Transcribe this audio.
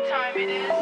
what time it is?